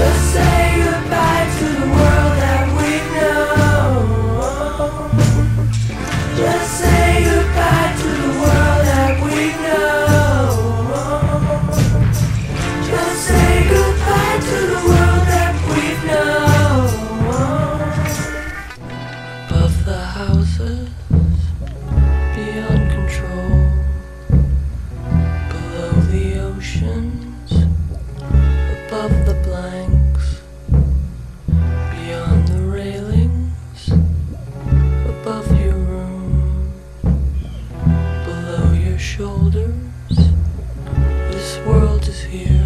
the same. shoulders. This world is here.